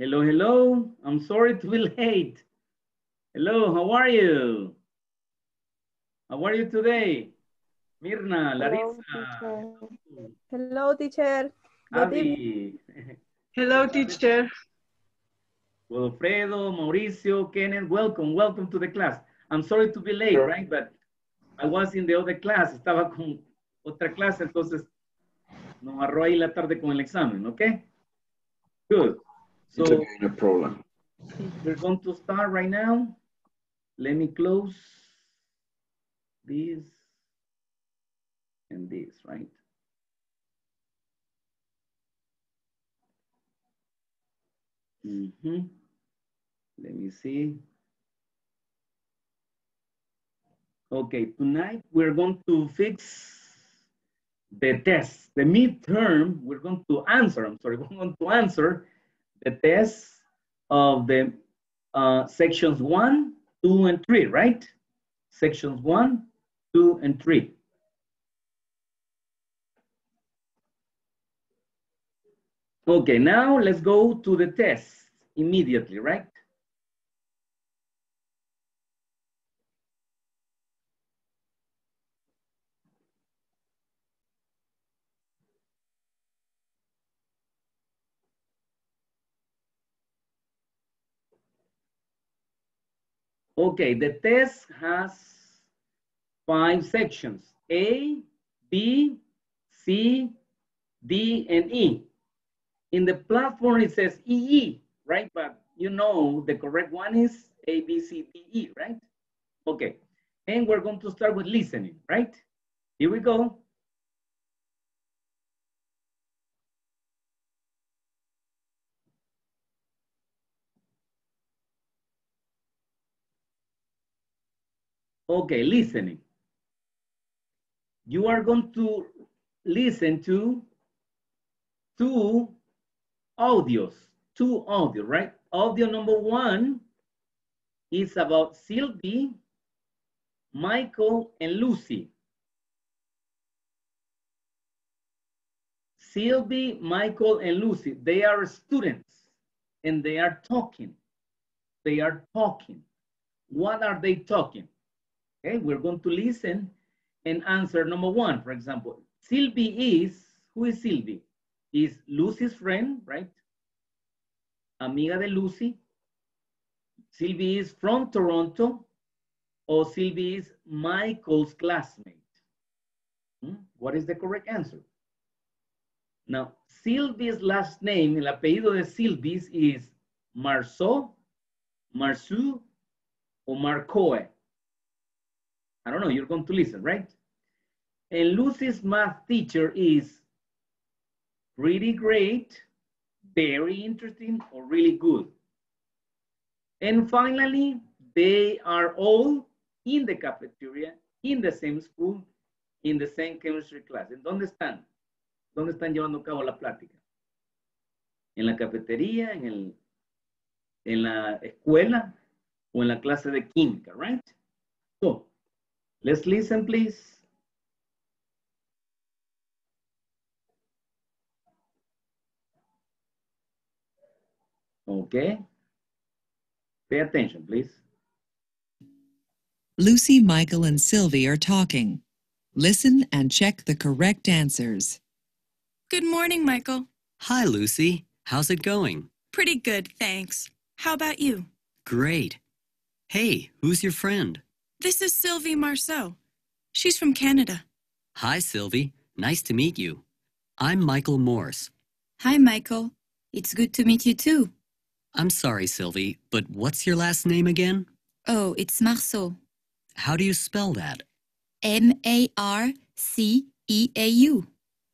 Hello, hello. I'm sorry to be late. Hello, how are you? How are you today? Mirna, Larissa. Hello, teacher. Good. Abby. Hello, teacher. Wilfredo, Mauricio, Kenneth, welcome, welcome to the class. I'm sorry to be late, Sure. right? But I was in the other class, estaba con otra clase, entonces nos agarró ahí la tarde con el examen, ¿ok? Good. So It's okay, no problem. we're going to start right now. Let me close this and this, right? Mhm. Let me see. Okay, tonight we're going to fix the test, the midterm. We're going to answer, I'm sorry, we're going to answer the test of the uh, sections one, two, and three, right? Sections one, two, and three. Okay, now let's go to the test immediately, right? Okay, the test has five sections, A, B, C, D, and E. In the platform, it says EE, right? But you know the correct one is A, B, C, D, E, right? Okay, and we're going to start with listening, right? Here we go. Okay, listening. You are going to listen to two audios, two audio, right? Audio number one is about Sylvie, Michael, and Lucy. Sylvie, Michael, and Lucy, they are students and they are talking. They are talking. What are they talking? Okay, we're going to listen and answer number one, for example. Sylvie is, who is Sylvie? Is Lucy's friend, right? Amiga de Lucy. Sylvie is from Toronto, or Sylvie is Michael's classmate. Hmm? What is the correct answer? Now, Sylvie's last name, el apellido de Sylvie's is Marceau, Marceau, or Marcoe. I don't know, you're going to listen, right? And Lucy's math teacher is pretty great, very interesting, or really good. And finally, they are all in the cafeteria, in the same school, in the same chemistry class. ¿En dónde están? ¿Dónde están llevando a cabo la plática? ¿En la cafetería, en, el, en la escuela o en la clase de química, right? So, let's listen, please. Okay. Pay attention, please. Lucy, Michael, and Sylvie are talking. Listen and check the correct answers. Good morning, Michael. Hi, Lucy. How's it going? Pretty good, thanks. How about you? Great. Hey, who's your friend? This is Sylvie Marceau. She's from Canada. Hi, Sylvie. Nice to meet you. I'm Michael Morse. Hi, Michael. It's good to meet you too. I'm sorry, Sylvie, but what's your last name again? Oh, it's Marceau. How do you spell that? M A R C E A U.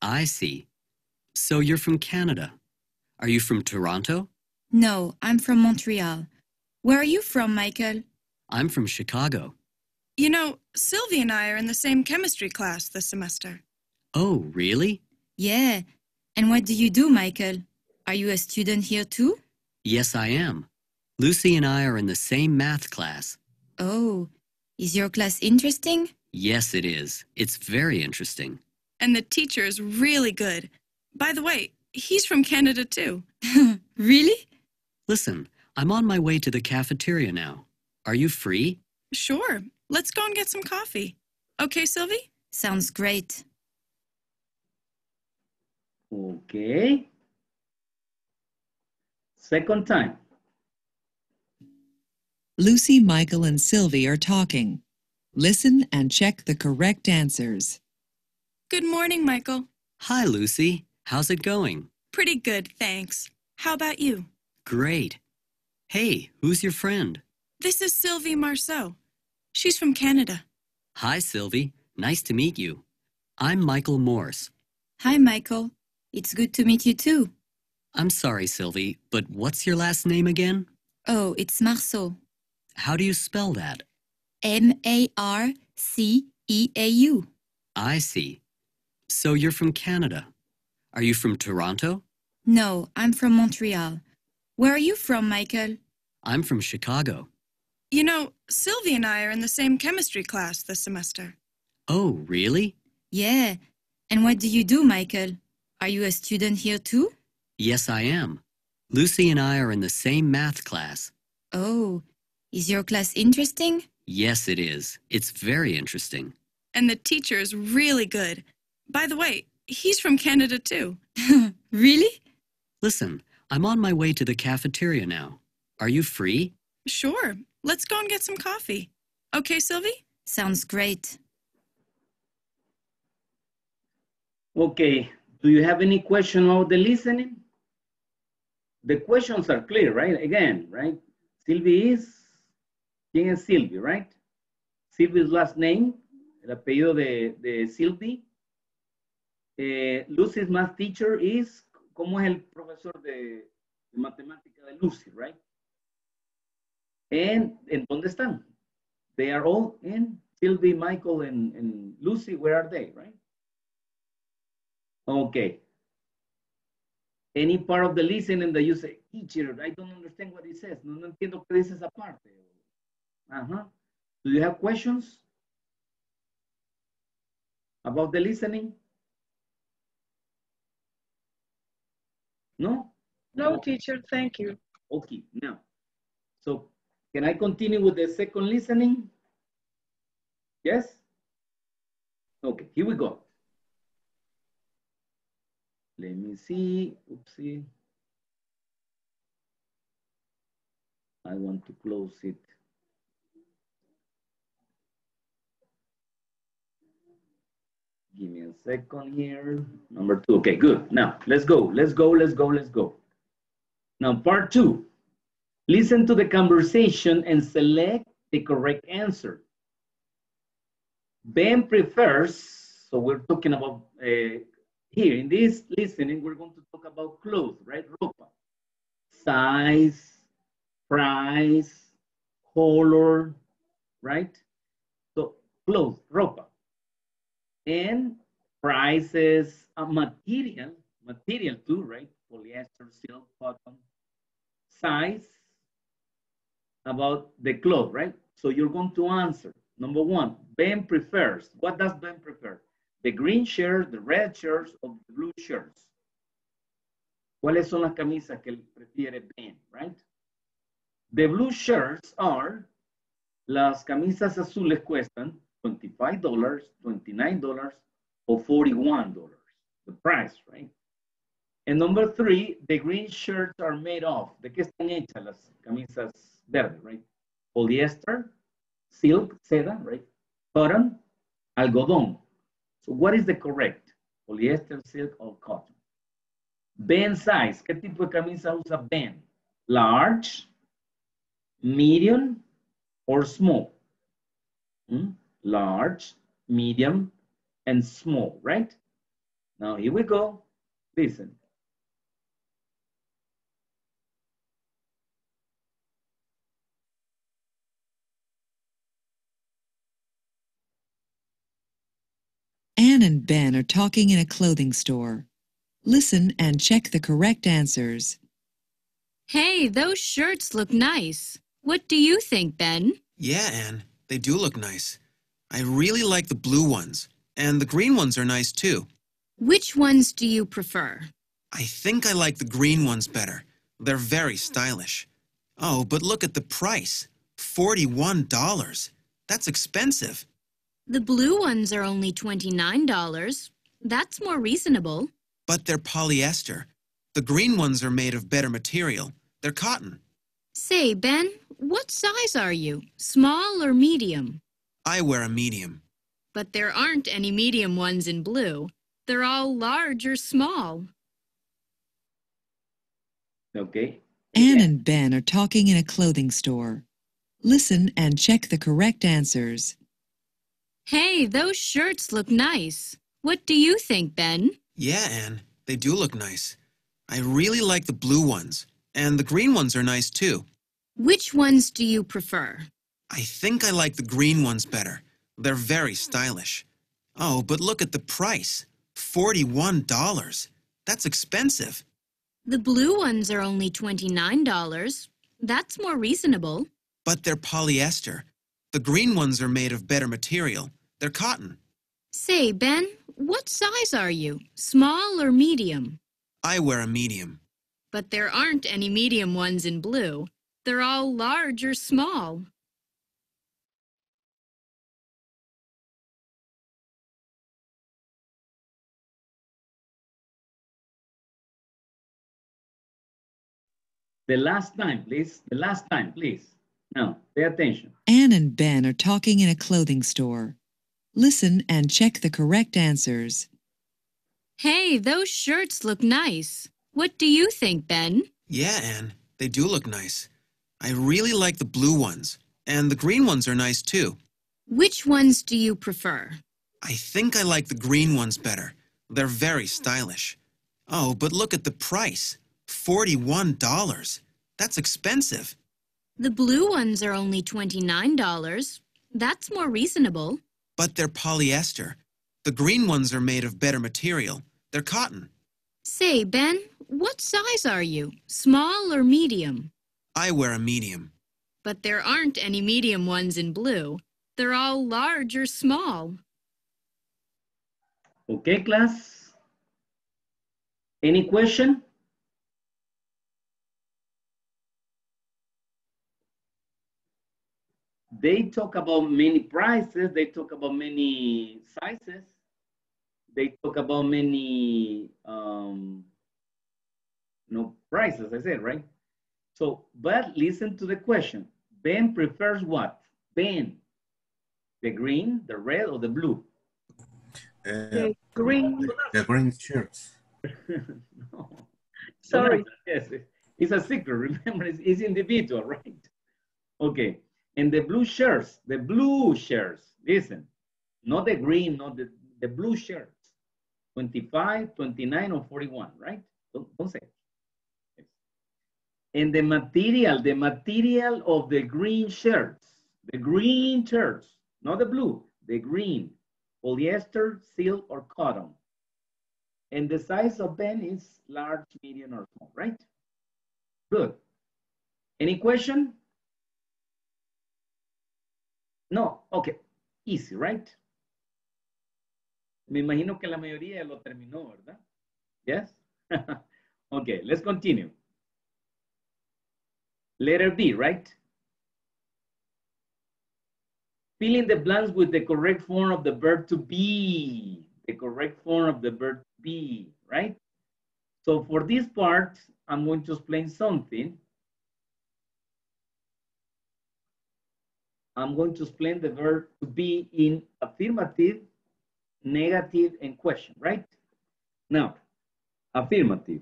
I see. So you're from Canada. Are you from Toronto? No, I'm from Montreal. Where are you from, Michael? I'm from Chicago. You know, Sylvie and I are in the same chemistry class this semester. Oh, really? Yeah. And what do you do, Michael? Are you a student here too? Yes, I am. Lucy and I are in the same math class. Oh, is your class interesting? Yes, it is. It's very interesting. And the teacher is really good. By the way, he's from Canada too. really? Listen, I'm on my way to the cafeteria now. Are you free? Sure. Let's go and get some coffee. Okay, Sylvie? Sounds great. Okay. Second time. Lucy, Michael, and Sylvie are talking. Listen and check the correct answers. Good morning, Michael. Hi, Lucy. How's it going? Pretty good, thanks. How about you? Great. Hey, who's your friend? This is Sylvie Marceau. She's from Canada. Hi, Sylvie. Nice to meet you. I'm Michael Morse. Hi, Michael. It's good to meet you too. I'm sorry, Sylvie, but what's your last name again? Oh, it's Marceau. How do you spell that? M A R C E A U. I see. So you're from Canada. Are you from Toronto? No, I'm from Montreal. Where are you from, Michael? I'm from Chicago. You know, Sylvie and I are in the same chemistry class this semester. Oh, really? Yeah. And what do you do, Michael? Are you a student here too? Yes, I am. Lucy and I are in the same math class. Oh, is your class interesting? Yes, it is. It's very interesting. And the teacher is really good. By the way, he's from Canada too. really? Listen, I'm on my way to the cafeteria now. Are you free? Sure. Let's go and get some coffee. Okay, Sylvie? Sounds great. Okay. Do you have any question about the listening? The questions are clear, right? Again, right? Sylvie is, ¿quién es Sylvie, right? Sylvie's last name, el apellido de, de Sylvie. Eh, Lucy's math teacher is, ¿cómo es el profesor de, de matemática de Lucy, right? And, ¿en dónde están? They are all in Sylvie, Michael, and, and Lucy, where are they, right? Okay. Any part of the listening that you say, teacher, I don't understand what he says. No, no entiendo qué dice esa parte. Uh-huh. Do you have questions about the listening? No? No, teacher, thank you. Okay, now. So can I continue with the second listening? Yes? Okay, here we go. Let me see. Oopsie. I want to close it. Give me a second here. Number two. Okay, good. Now, let's go. Let's go. Let's go. Let's go. Now, part two. Listen to the conversation and select the correct answer. Ben prefers, so we're talking about uh, here in this listening, we're going to talk about clothes, right? Ropa. Size, price, color, right? So clothes, ropa. And prices, uh, material, material too, right? Polyester, silk, cotton. Size, about the cloth, right? So you're going to answer. Number one, Ben prefers. What does Ben prefer? The green shirts, the red shirts, or the blue shirts. ¿Cuáles son las camisas que prefiere Ben, right? The blue shirts are, las camisas azules cuestan $25, $29, or $41, the price, right? And number three, the green shirts are made of, ¿de qué están hechas las camisas verdes, right? Polyester, silk, seda, right? Cotton, algodón. So what is the correct? Polyester, silk, or cotton? Ben size, ¿qué tipo de camisa usa Ben? Large, medium, or small? Hmm? Large, medium, and small, right? Now here we go. Listen. Anne and Ben are talking in a clothing store. Listen and check the correct answers. Hey, those shirts look nice. What do you think, Ben? Yeah, Anne, they do look nice. I really like the blue ones, and the green ones are nice too. Which ones do you prefer? I think I like the green ones better. They're very stylish. Oh, but look at the price $41. That's expensive. The blue ones are only $29. That's more reasonable. But they're polyester. The green ones are made of better material. They're cotton. Say, Ben, what size are you? Small or medium? I wear a medium. But there aren't any medium ones in blue. They're all large or small. Okay. Anne and Ben are talking in a clothing store. Listen and check the correct answers. Hey, those shirts look nice. What do you think, Ben? Yeah, Anne, they do look nice. I really like the blue ones, and the green ones are nice too. Which ones do you prefer? I think I like the green ones better. They're very stylish. Oh, but look at the price $41. That's expensive. The blue ones are only $29. That's more reasonable. But they're polyester. The green ones are made of better material. They're cotton. Say, Ben, what size are you? Small or medium? I wear a medium. But there aren't any medium ones in blue. They're all large or small. The last time, please. The last time, please. Now, pay attention. Anne and Ben are talking in a clothing store. Listen and check the correct answers. Hey, those shirts look nice. What do you think, Ben? Yeah, Anne, they do look nice. I really like the blue ones, and the green ones are nice too. Which ones do you prefer? I think I like the green ones better. They're very stylish. Oh, but look at the price $41. That's expensive. The blue ones are only $29. That's more reasonable. But they're polyester. The green ones are made of better material. They're cotton. Say, Ben, what size are you? Small or medium? I wear a medium. But there aren't any medium ones in blue. They're all large or small. Okay, class? Any question? They talk about many prices, they talk about many sizes, they talk about many um, no prices, I said, right? So, but listen to the question. Ben prefers what? Ben, the green, the red, or the blue? The Uh, green, the green shirts. no. sorry. Yes, it's a secret. Remember, it's, it's individual, right? Okay. And the blue shirts, the blue shirts, listen, not the green, not the, the blue shirts, 25, 29, or 41, right? Don't, don't say it. And the material, the material of the green shirts, the green shirts, not the blue, the green, polyester, silk, or cotton. And the size of Ben is large, medium, or small, right? Good. Any question? No, okay. Easy, right? Me imagino que la mayoría lo terminó, ¿verdad? Yes? okay, let's continue. Letter B, right? Fill in the blanks with the correct form of the verb to be. The correct form of the verb be, right? So for this part, I'm going to explain something. I'm going to explain the verb to be in affirmative, negative, and question, right? Now, affirmative.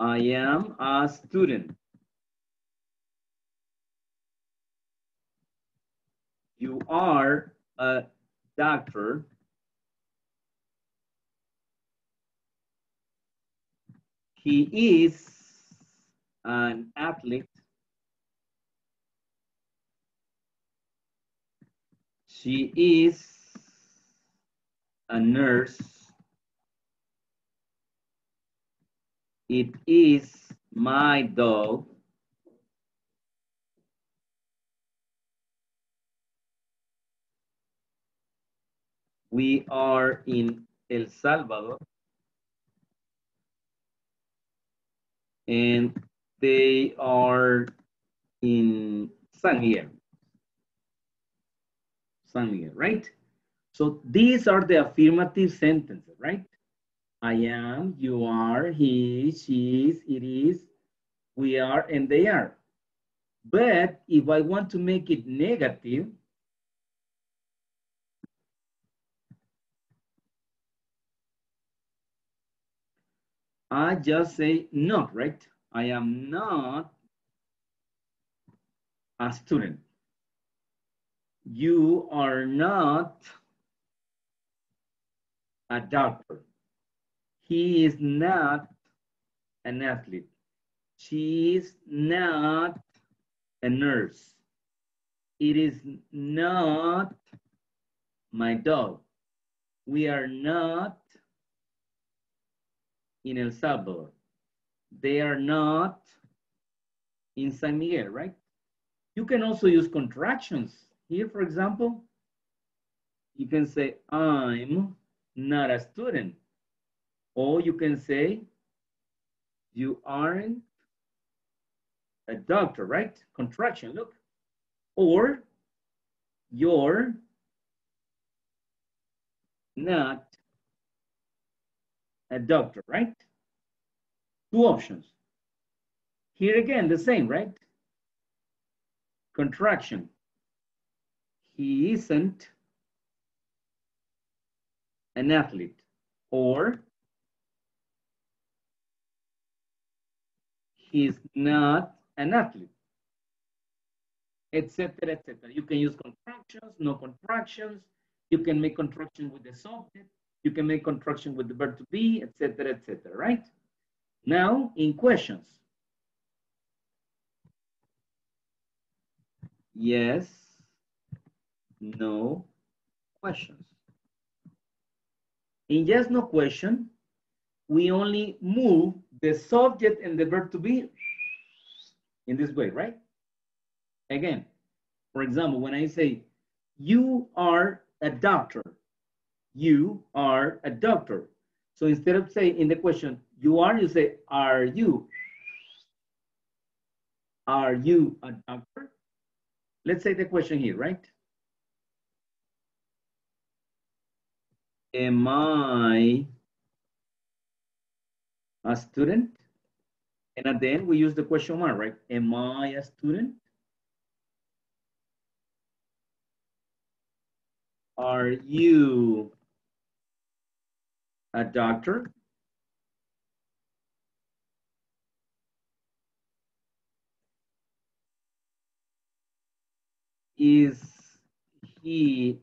I am a student. You are a doctor. He is an athlete. She is a nurse. It is my dog. We are in El Salvador. And they are in San Miguel. San Miguel, right? So these are the affirmative sentences, right? I am, you are, he, she is, it is, we are, and they are. But if I want to make it negative, I just say not, right? I am not a student. You are not a doctor. He is not an athlete. She is not a nurse. It is not my dog. We are not in El Salvador. They are not in San Miguel, right? You can also use contractions. Here, for example, you can say, I'm not a student. Or you can say, you aren't a doctor, right? Contraction, look. Or you're not a doctor, right? Two options. Here again, the same, right? Contraction. He isn't an athlete. Or he's not an athlete, etc., etc. You can use contractions, no contractions. You can make contraction with the subject. You can make contraction with the verb to be, etc., etc. right? Now, in questions. Yes, no, questions. In yes, no question, we only move the subject and the verb to be in this way, right? Again, for example, when I say, you are a doctor, you are a doctor. So instead of saying in the question, you are, you say, are you? Are you a doctor? Let's say the question here, right? Am I a student? And at the end, we use the question mark, right? Am I a student? Are you a doctor? Is he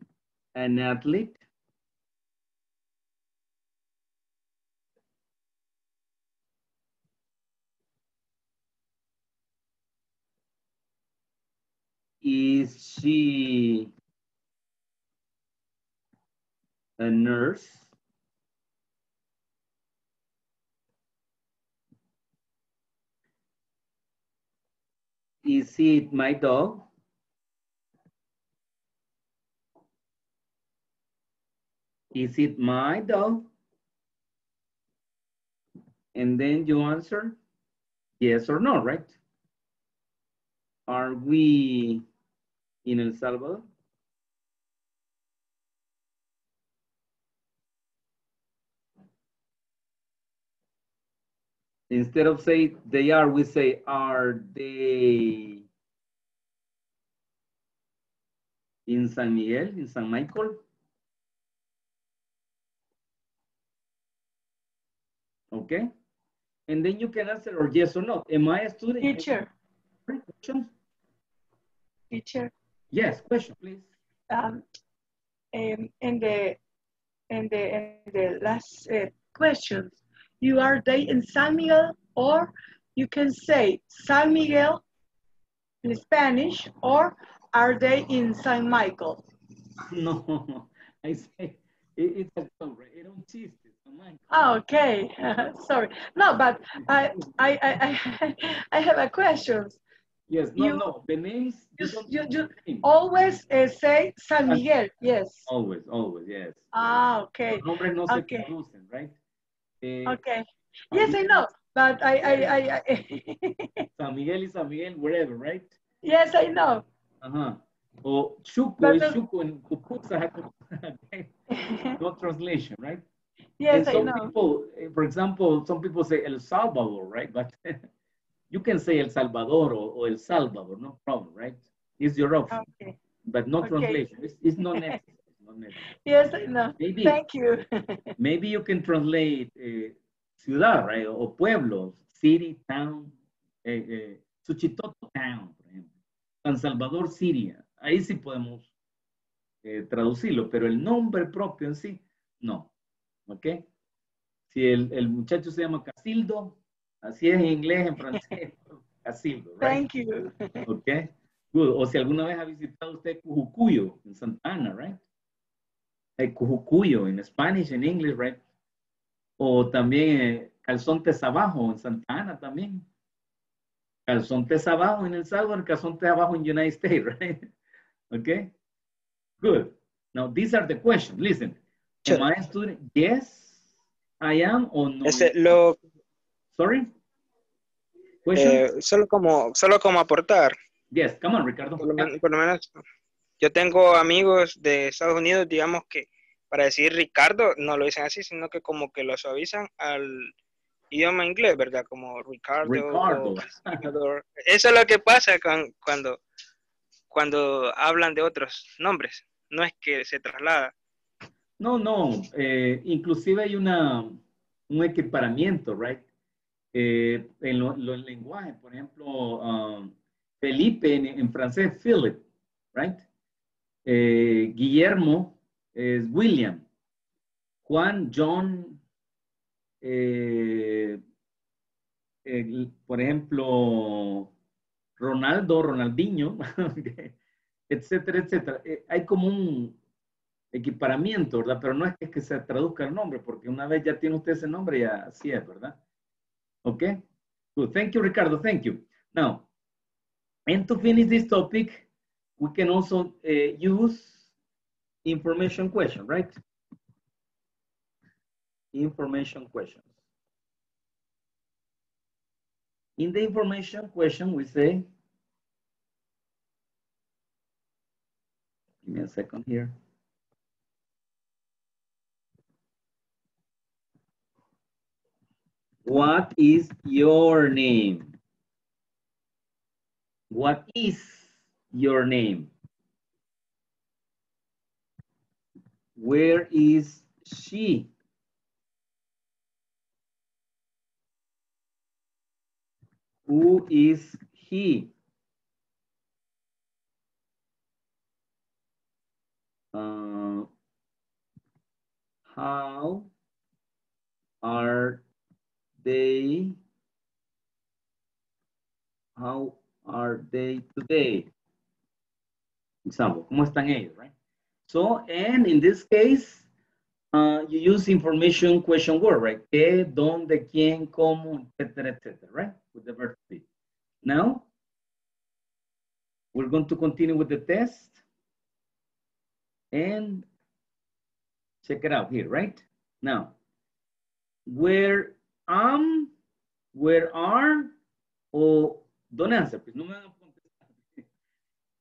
an athlete? Is she a nurse? Is it my dog? Is it my dog? And then you answer yes or no, right? Are we in El Salvador? Instead of say they are, we say are they in San Miguel, in San Michael? Okay. And then you can answer or yes or no. Am I a student? Teacher, Questions? teacher, Yes, question, please. um, um, in the, in the, in the last uh, questions, you are they in San Miguel, or you can say San Miguel in Spanish, or are they in San Michael? No, I say it, it's a joke, right? Era un chiste, San Michael. Ah, okay, sorry. No, but I, I, I, I, have a question. Yes, no, You- no, the names, you you- you-. Always uh, say San Miguel. Yes. Always, always, yes. Ah, okay. Los nombres no se Okay. traducen, right? Eh, Okay. Yes, I know. But I, I, I, I San Miguel y San Miguel, wherever, right? yes, I know. Ajá. O Chuco But is the- Chuco pupusa. okay? No translation, right? yes, and I know. people, eh, for example, some people say El Salvador, right? But you can say El Salvador or, or El Salvador, no problem, right? It's your option, Okay. but no Okay. translation. It's, it's not necessary. Yes, I know. Maybe, Thank you. maybe you can translate eh, ciudad, right? O pueblo, city, town, eh, eh, Suchitoto town, por ejemplo. San Salvador, Siria. Ahí sí podemos eh, traducirlo, pero el nombre propio en sí, no. ¿Ok? Si el, el muchacho se llama Casildo, así es en inglés, en francés, Casildo, right? Thank you. ¿Ok? Good. O si alguna vez ha visitado usted Cujucuyo en Santa Ana, right? Eh, Cujucuyo en Spanish, en English, right? O también eh, Calzontes Abajo en Santa Ana también. Calzontes Abajo en El Salvador, Calzontes Abajo en United States, right? Okay? Good. Now, these are the questions. Listen. Am I a student? Yes, I am or no? Este, lo, Sorry? Question? eh, solo como, solo como aportar. yes, come on, Ricardo. Por lo, men- por lo menos, yo tengo amigos de Estados Unidos, digamos que para decir Ricardo no lo dicen así, sino que como que lo suavizan al idioma inglés, ¿verdad? Como Ricardo. Ricardo. o. Eso es lo que pasa con- cuando, cuando hablan de otros nombres. No es que se traslada. No, no, eh, inclusive hay una, un equiparamiento, right? Eh, en lo- los lenguajes, por ejemplo, um, Felipe en, en francés, Philip, right? Eh, Guillermo es William. Juan, John, eh, el- por ejemplo, Ronaldo, Ronaldinho, etcétera, etcétera. Eh, hay como un, equiparamiento, ¿verdad? Pero no es que, se traduzca el nombre, porque una vez ya tiene usted ese nombre, ya así es, ¿verdad? ¿Ok? Good. Thank you, Ricardo. Thank you. Now, and to finish this topic, we can also uh, use information question, right? Information questions. In the information question, we say, give me a second here. What is your name? What is your name? Where is she? Who is he? Uh, how are they? How are they today? Example, ¿cómo están ellos, right? So, and in this case, uh, you use information question word, right? ¿Qué, dónde, quién, cómo, etcétera, etcétera, right? With the verb to be. Now, we're going to continue with the test. And check it out here, right? Now, where am, where are, o don't answer, pues no me.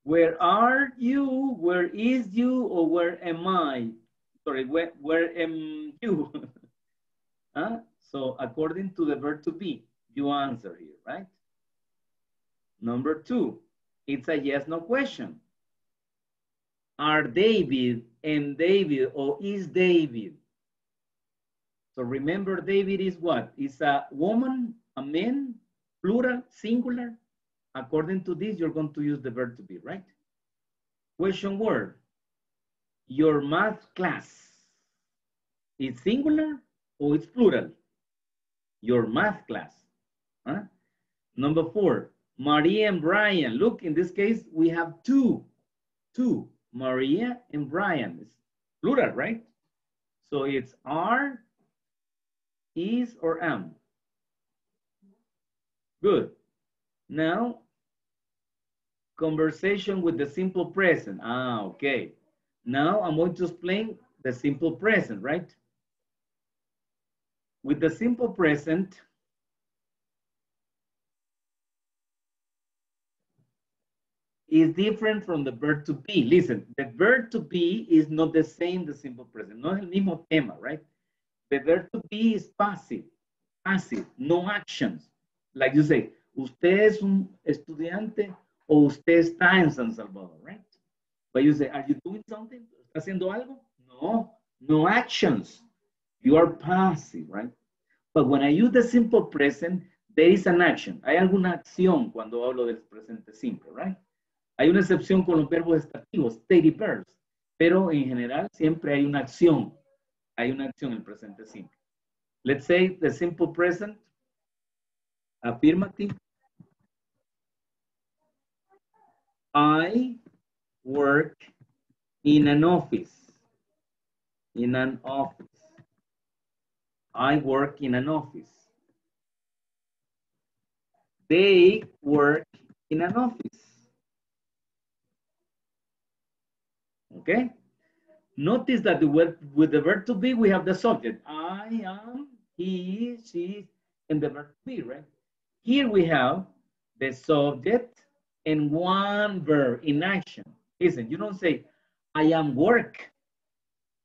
Where are you, where is you, or where am I? Sorry, where, where am you? huh? So according to the verb to be, you answer here, right? Number two, it's a yes, no question. Are David and David or is David? So remember David is what? Is a woman, a man, plural, singular? According to this, you're going to use the verb to be, right? Question word. Your math class is singular or it's plural? Your math class. Huh? Number four, Maria and Brian. Look, in this case, we have two. Two. Maria and Brian. It's plural, right? So it's are, is, or am. Good. Now, conversation with the simple present. Ah, okay. Now I'm going to explain the simple present, right? With the simple present, is different from the verb to be. Listen, the verb to be is not the same the simple present. No es el mismo tema, right? The verb to be is passive, passive, no actions. Like you say, usted es un estudiante o usted está en San Salvador, right? But you say, are you doing something? ¿Está haciendo algo? No, no actions. You are passive, right? But when I use the simple present, there is an action. Hay alguna acción cuando hablo del presente simple, right? Hay una excepción con los verbos estativos, steady verbs, pero en general siempre hay una acción. Hay una acción en el presente simple. Let's say the simple present, affirmative. I work in an office. In an office. I work in an office. They work in an office. Okay? Notice that the word, with the verb to be, we have the subject. I am, he, she, and the verb to be, right? Here we have the subject and one verb in action. Listen, you don't say, I am work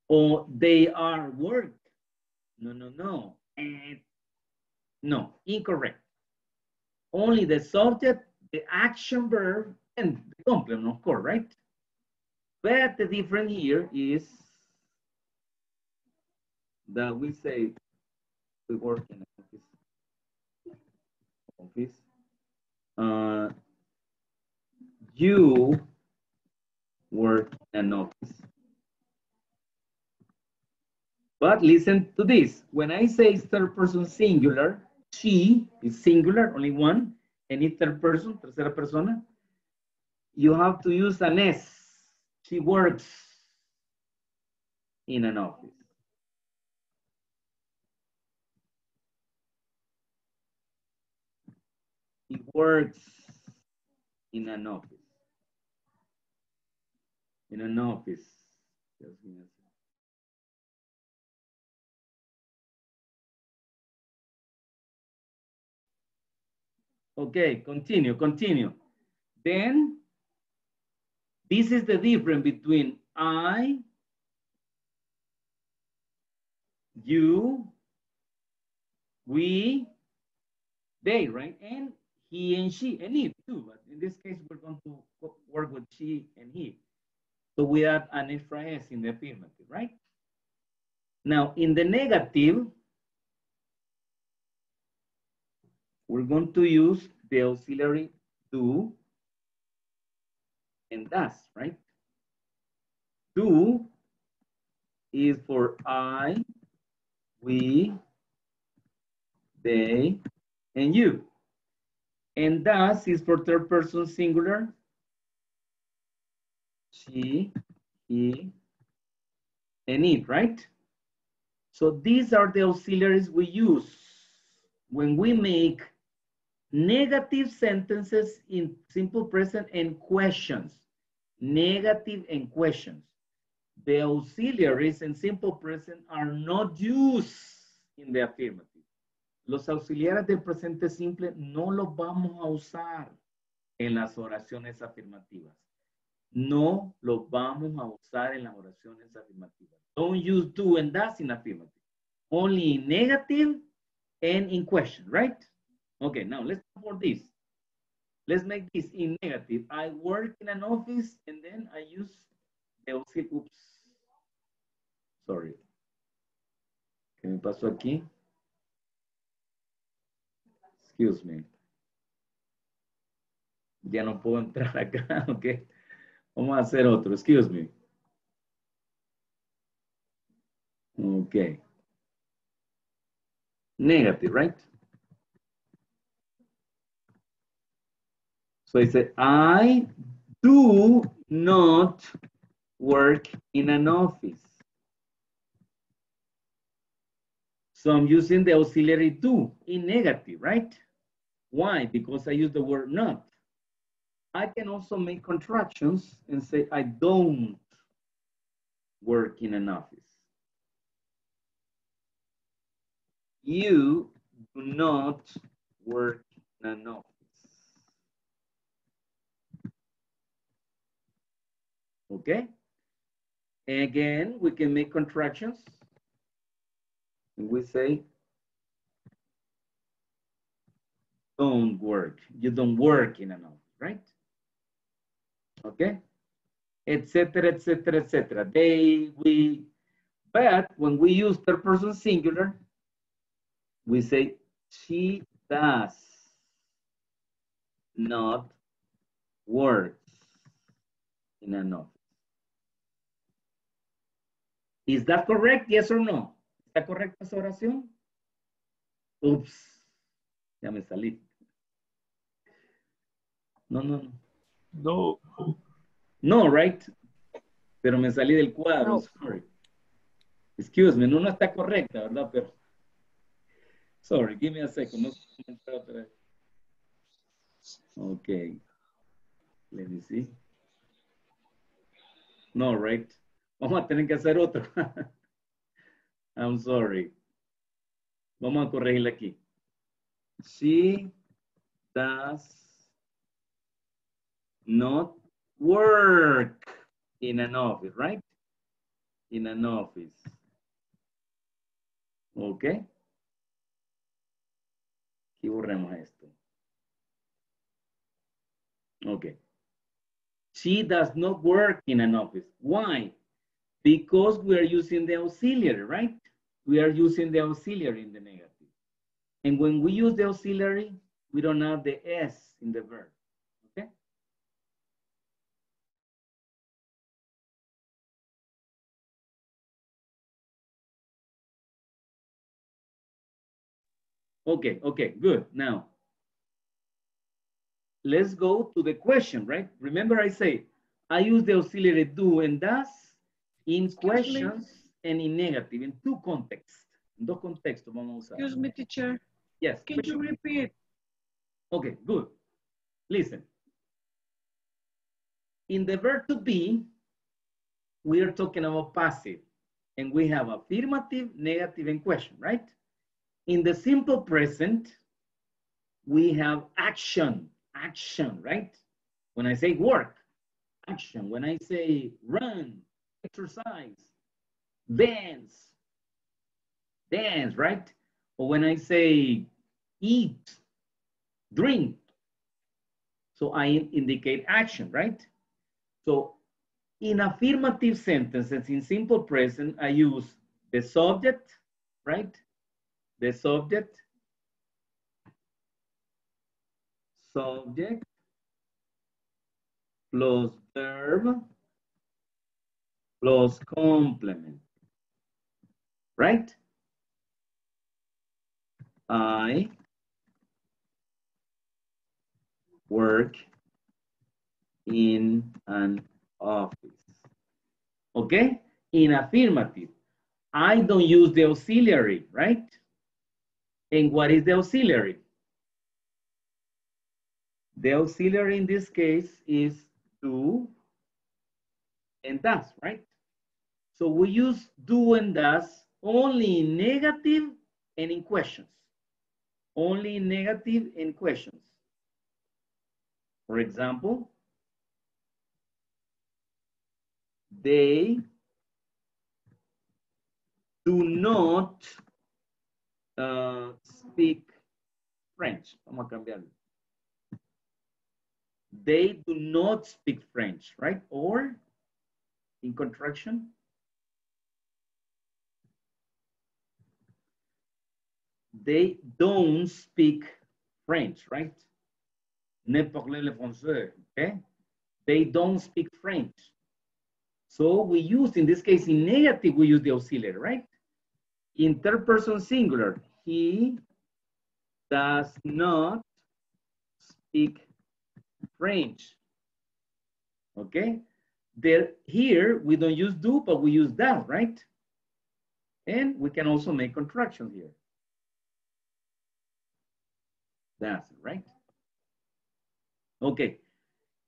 or they are work. No, no, no. And no, incorrect. Only the subject, the action verb, and the complement, of course, right? But the difference here is that we say we work in office. Office. Uh, you work in an office. But listen to this. When I say third person singular, she is singular, only one, it's third person, tercera persona, you have to use an S. She works in an office. He works in an office. In an office. Just give me a second. Okay, continue, continue. Then, this is the difference between I, you, we, they, right? And he and she, and it too. But in this case, we're going to work with she and he. So we add an extra S in the affirmative, right? Now, in the negative, we're going to use the auxiliary do and does, right? Do is for I, we, they, and you. And does is for third person singular. She, he, and it, right? So these are the auxiliaries we use when we make negative sentences in simple present and questions. Negative and questions. The auxiliaries in simple present are not used in the affirmative. Los auxiliares del presente simple no los vamos a usar en las oraciones afirmativas. No los vamos a usar en las oraciones afirmativas. Don't use do and does in affirmative. Only in negative and in question, right? Okay, now let's go for this. Let's make this in negative. I work in an office and then I use the. Oops. Sorry. ¿Qué me pasó aquí? Excuse me. Ya no puedo entrar acá, ok. Vamos a hacer otro, excuse me. Okay. Negative, right? So I said, I do not work in an office. So I'm using the auxiliary do in negative, right? Why? Because I use the word not. I can also make contractions and say, I don't work in an office. You do not work in an office. Okay? Again, we can make contractions. And we say, don't work. You don't work in an office, right? Okay? Etc., etc., etc. They, we, but when we use third person singular, we say she does not work in an office. Is that correct? Yes or no? ¿Está correcta esa oración? Oops. Ya me salí. No, no, no. No. No, right? Pero me salí del cuadro. No. Sorry. Excuse me, no, no está correcta, ¿verdad? Pero. Sorry, give me a second. No otra vez. Okay. Let me see. No, right? Vamos a tener que hacer otro. I'm sorry. Vamos a corregirla aquí. She does not work in an office, right? In an office. Okay. Aquí borremos esto. Okay. She does not work in an office. Why? Because we are using the auxiliary, right? We are using the auxiliary in the negative. And when we use the auxiliary, we don't have the S in the verb, Okay, okay, good. Now, let's go to the question, right? Remember I say, I use the auxiliary do and does in questions and in negative, in two contexts. En dos contextos vamos a usar. Excuse me, teacher. Yes. Can you repeat? Okay, good. Listen. In the verb to be, we are talking about passive, and we have affirmative, negative, and question, right? In the simple present, we have action, action, right? When I say work, action. When I say run, exercise, dance, dance, right? Or when I say eat, drink. So I indicate action, right? So in affirmative sentences, in simple present, I use the subject, right? The subject, subject, plus verb, plus complement, right? I work in an office. Okay? In affirmative. I don't use the auxiliary, right? And what is the auxiliary? The auxiliary in this case is do and does, right? So we use do and does only in negative and in questions. Only in negative and questions. For example, they do not speak French. Vamos a cambiarlo. They do not speak French, right? Or in contraction, they don't speak French, right? Ne parlez le français, okay? They don't speak French. So we use, in this case, in negative, we use the auxiliary, right? In third person singular, he does not speak French. Okay? There, here, we don't use do, but we use does, right? And we can also make contractions here. That's right. Okay.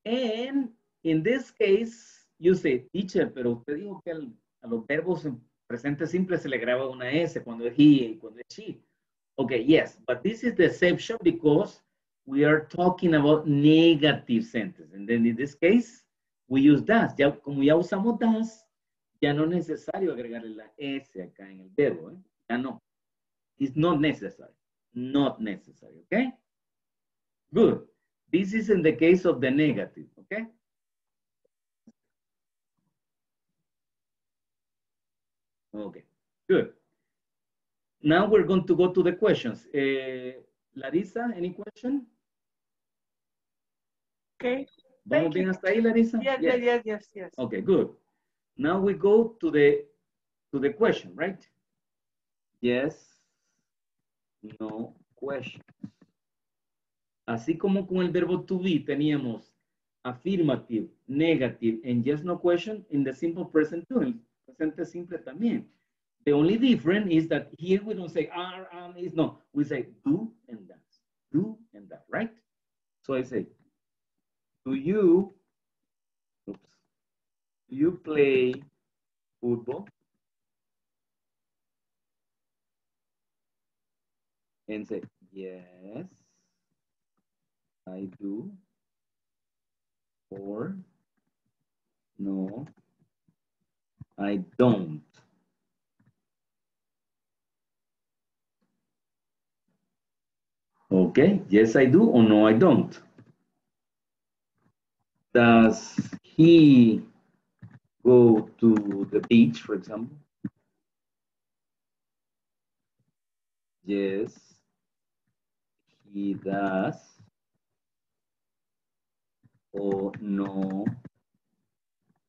And in this case, you say, teacher, pero usted dijo que a los verbos presente simple se le graba una S cuando es he cuando es she. Okay, yes, but this is the exception because we are talking about negative sentence. And then in this case, we use das. Ya, como ya usamos das, ya no es necesario agregarle la S acá en el verbo. ¿eh? Ya no. It's not necessary. Not necessary, okay? Good. This is in the case of the negative, okay? Okay, good. Now we're going to go to the questions. Eh, Larissa, any question? Okay. ¿Vamos bien hasta ahí, Larissa? Yes, yes, yes, yes, yes. Okay, good. Now we go to the to the question, right? Yes, no question. Así como con el verbo to be teníamos affirmative, negative, and yes, no question, in the simple present el presente simple también. The only difference is that here we don't say are, am, is, no. We say do and that. Do and that, right? So I say, do you, oops, do you play football? And say, yes, I do. Or, no, I don't. Okay, yes, I do, or no, I don't. Does he go to the beach, for example? Yes, he does. Or no,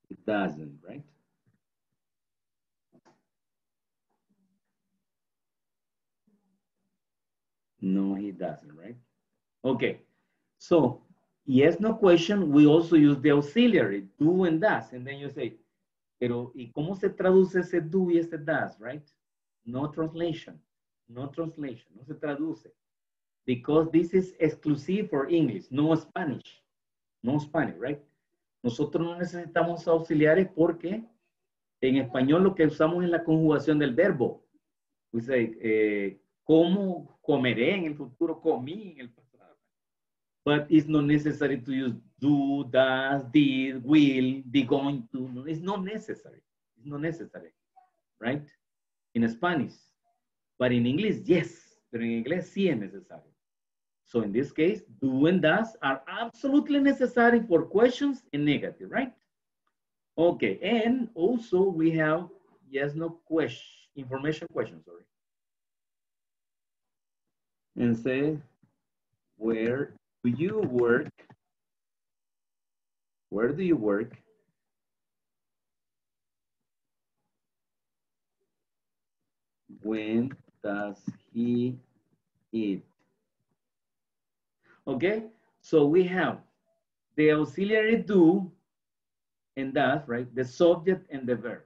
he doesn't, right? No, he doesn't, right? Okay, so yes, no question, we also use the auxiliary, do and does, and then you say, pero ¿y cómo se traduce ese do y ese does, right? No translation, no translation, no se traduce. Because this is exclusive for English, no Spanish, no Spanish, right? Nosotros no necesitamos auxiliares porque en español lo que usamos es la conjugación del verbo. We say, eh, ¿cómo comeré en el futuro? Comí en el pasado. But it's not necessary to use do, does, did, will, be going to. It's not necessary. It's not necessary, right? In Spanish. But in English, yes. Pero en inglés sí es necesario. So in this case, do and does are absolutely necessary for questions in negative, right? Okay, and also we have yes, no question, information question, sorry. And say, where do you work? Where do you work? When does he eat? Okay, so we have the auxiliary do and does, right? The subject and the verb.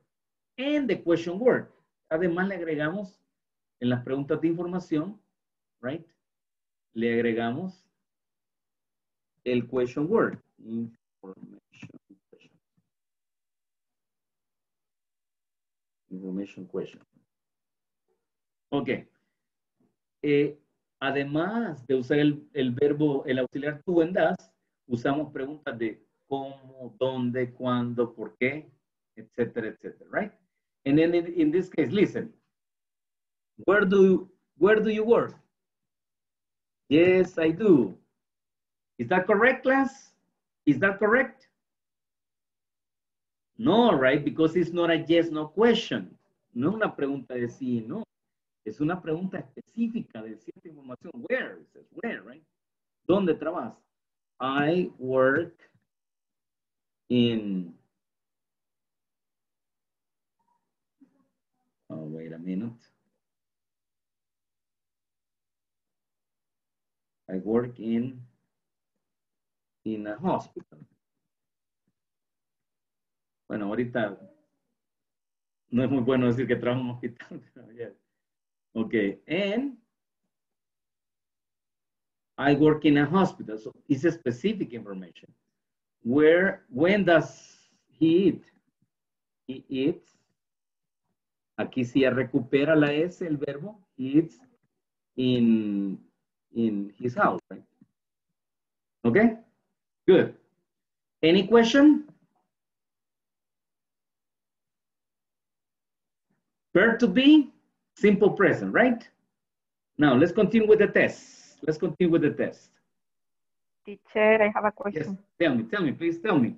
And the question word. Además le agregamos en las preguntas de información, right? Le agregamos el question word. Information question. Information question. Ok. Eh, además de usar el, el verbo, el auxiliar tú en das, usamos preguntas de cómo, dónde, cuándo, por qué, etcétera, etcétera, right? And then in, in this case, listen. Where do you, where do you work? Yes, I do. Is that correct, class? Is that correct? No, right? Because it's not a yes, no question. No es una pregunta de sí, no. Es una pregunta específica de cierta información. Where? It says where, right? ¿Dónde trabajas? I work in. Oh, wait a minute. I work in in a hospital. Bueno, ahorita no es muy bueno decir que trabajo en un hospital. pero yes. Okay, and I work in a hospital, so it's a specific information. Where, when does he eat? He eats. Aquí sí recupera la S, el verbo. Eats in, in his house, right? Okay? Good. Any question? Verb to be, simple present, right? Now, let's continue with the test. Let's continue with the test. Teacher, I have a question. Yes, tell me, tell me, please tell me.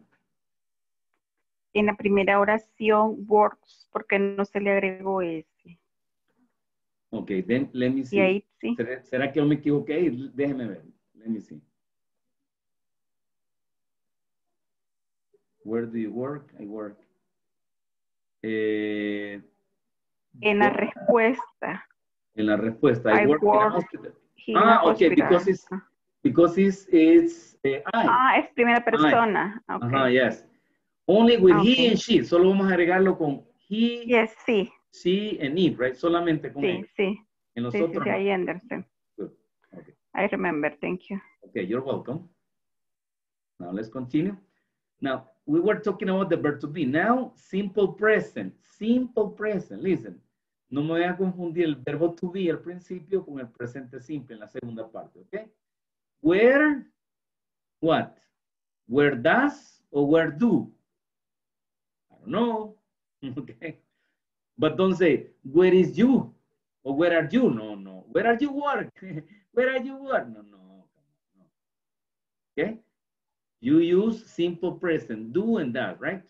En la primera oración, works, ¿por qué no se le agregó ese? Okay, then let me see. Sí. ¿Será, será que yo me equivoqué? Déjeme ver. Let me see. Where do you work? I work. Eh, En la respuesta, en la respuesta. I, I work, in a hospital. Ah, okay, hospital. because it's because it's it's eh, I. Ah, es primera persona. Okay. Ajá, yes. Only with he Okay. and she. Solo vamos a agregarlo con he, Yes, sí, she, and it, right? Solamente con sí, sí. En los Sí, sí, otros sí, no. I understand. Good. Okay. I remember, thank you. Okay, you're welcome. Now let's continue. Now, we were talking about the verb to be. Now, simple present. Simple present. Listen, no me voy a confundir el verbo to be al principio con el presente simple en la segunda parte, ¿ok? Where, what? Where does or where do? I don't know. Okay. But don't say, where is you? Or where are you? No, no. Where are you work? where are you work? No, no. no. Okay? You use simple present, do and does, right?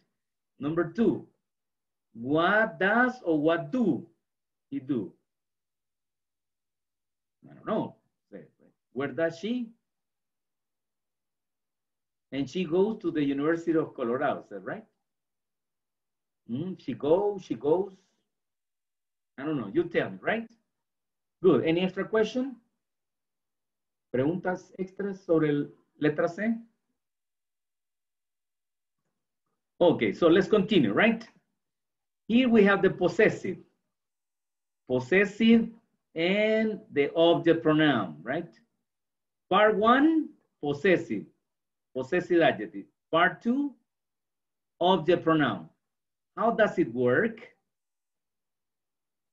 Number two, what does or what do he do? I don't know. Where does she? And she goes to the University of Colorado, is that right? Mm, she goes, she goes. I don't know, you tell me, right? Good. Any extra question? ¿Preguntas extras sobre el letra C? Okay, so let's continue, right? Here we have the possessive. Possessive and the object pronoun, right? Part one, possessive. Possessive adjective. Part two, object pronoun. How does it work?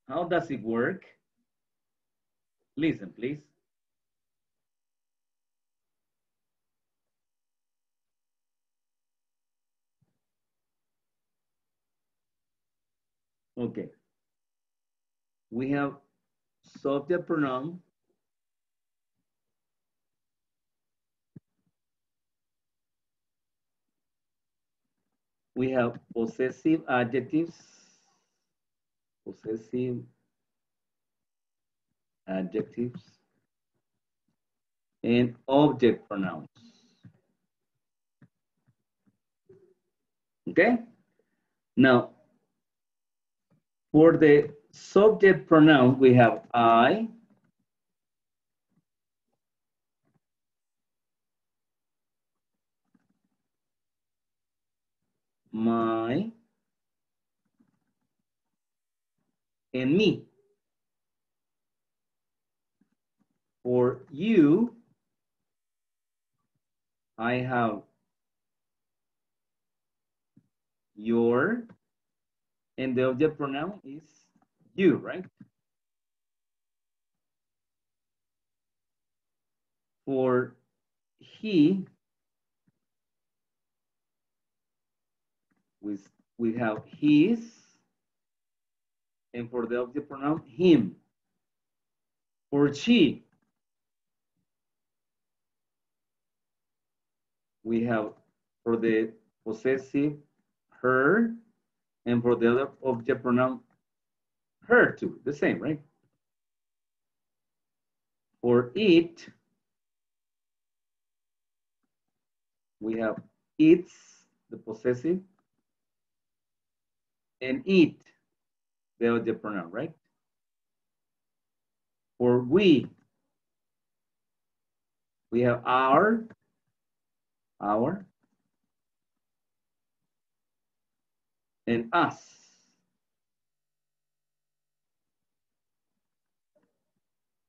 How does it work? Listen, please. Okay. We have subject pronoun. We have possessive adjectives. Possessive adjectives. And object pronouns. Okay? Now, for the subject pronoun, we have I, my, and me. For you, I have your, and the object pronoun is you, right? For he, we, we have his, and for the object pronoun, him. For she, we have for the possessive, her, and for the other object pronoun, her too, the same, right? For it, we have its, the possessive, and it, the object pronoun, right? For we, we have our, our, and us.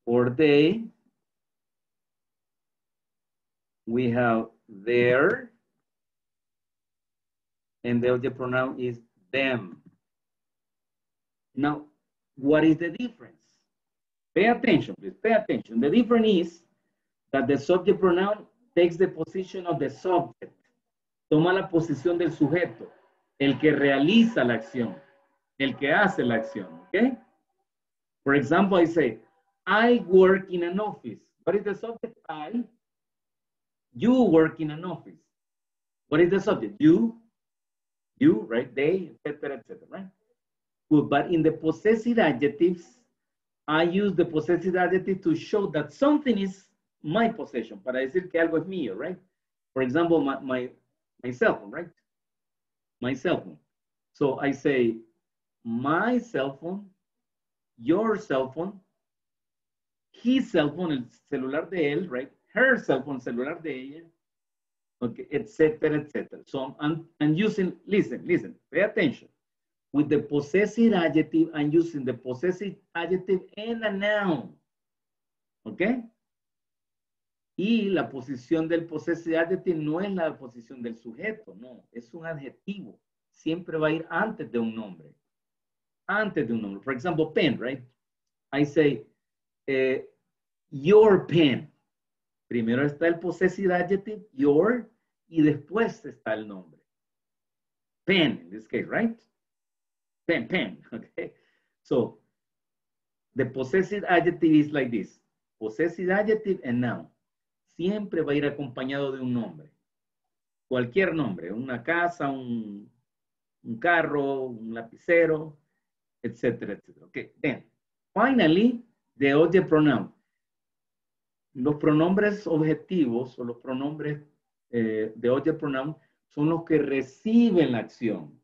For they, we have their, And the pronoun is them. Now, what is the difference? Pay attention, please. Pay attention. The difference is that the subject pronoun takes the position of the subject. Toma la posición del sujeto, el que realiza la acción, el que hace la acción, okay? For example, I say, I work in an office. What is the subject? I. You work in an office. What is the subject? You, you, right? They, etc., etc., right? Good, but in the possessive adjectives, I use the possessive adjective to show that something is my possession, para decir que algo es mío, right? For example, my, my, my cell phone, right? My cell phone. So I say, my cell phone, your cell phone, his cell phone, el celular de él, right? Her cell phone, celular de ella, okay, etc., etc. So I'm, I'm using, listen, listen, pay attention. With the possessive adjective, I'm using the possessive adjective and a noun. Okay? Y la posición del possessive adjective no es la posición del sujeto, no, es un adjetivo. Siempre va a ir antes de un nombre. Antes de un nombre. For example, pen, right? I say, eh, your pen. Primero está el possessive adjective, your, y después está el nombre. Pen, in this case, right? Pen, pen, okay? So, the possessive adjective is like this. Possessive adjective and noun. Siempre va a ir acompañado de un nombre. Cualquier nombre, una casa, un, un carro, un lapicero, etcétera, etcétera. Okay, then, finally, the object pronoun. Los pronombres objetivos o los pronombres eh, de object pronoun son los que reciben la acción.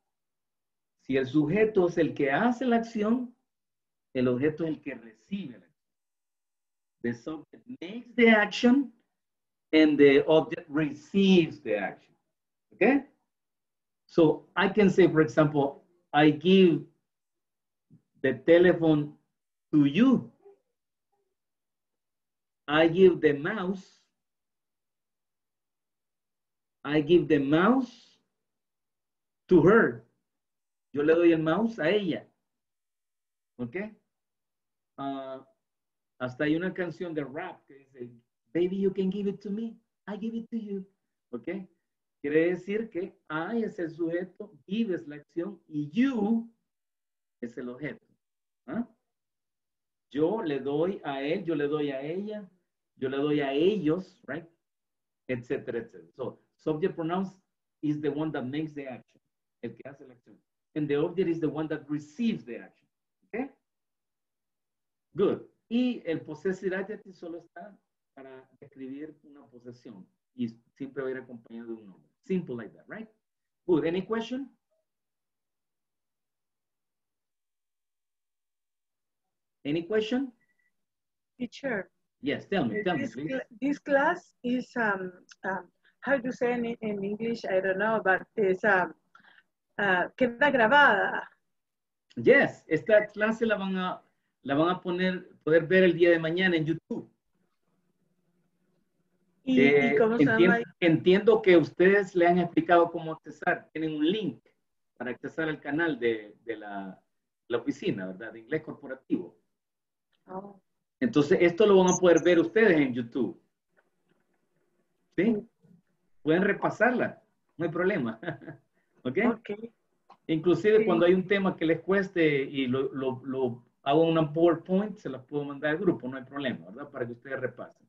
Si el sujeto es el que hace la acción, el objeto es el que recibe la acción. The subject makes the action and the object receives the action. Okay? So I can say, for example, I give the telephone to you. I give the mouse. I give the mouse to her. Yo le doy el mouse a ella. ¿Ok? Uh, hasta hay una canción de rap que dice, baby, you can give it to me. I give it to you. ¿Ok? Quiere decir que I es el sujeto, give es la acción y you es el objeto. ¿Ah? Yo le doy a él, yo le doy a ella, yo le doy a ellos, right? Etcétera, etcétera. So, subject pronouns is the one that makes the action, el que hace la acción. And the object is the one that receives the action. Okay? Good. Y el possessive adjective solo está para describir una posesión y siempre va a ir acompañado de un nombre. Simple like that, right? Good. Any question? Any question? Teacher. Yes, tell me, tell me, this, please. this class is um, um how you say in, in English, I don't know, but it's um, uh, queda grabada. Yes, esta clase la van a la van a poner poder ver el día de mañana en YouTube. ¿Y, Eh, y cómo se entien- llama? entiendo que ustedes le han explicado cómo accesar. Tienen un link para accesar al canal de, de la, la oficina, ¿verdad? De inglés corporativo. Oh, Entonces, esto lo van a poder ver ustedes en YouTube. ¿Sí? Pueden repasarla, no hay problema. ¿Ok? ok. Inclusive Sí. cuando hay un tema que les cueste y lo, lo, lo hago en una PowerPoint, se las puedo mandar al grupo, no hay problema, ¿verdad? Para que ustedes repasen.